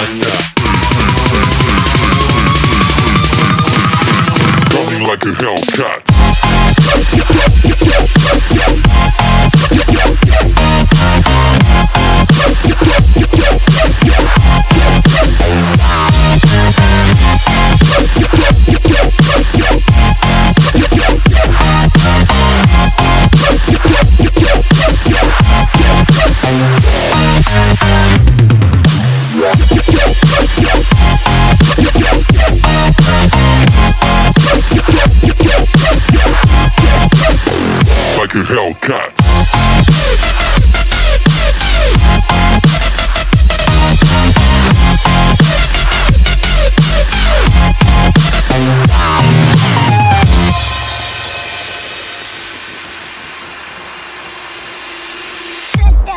Faster. Coming like a Hellcat.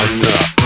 Faster.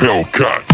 Hellcat.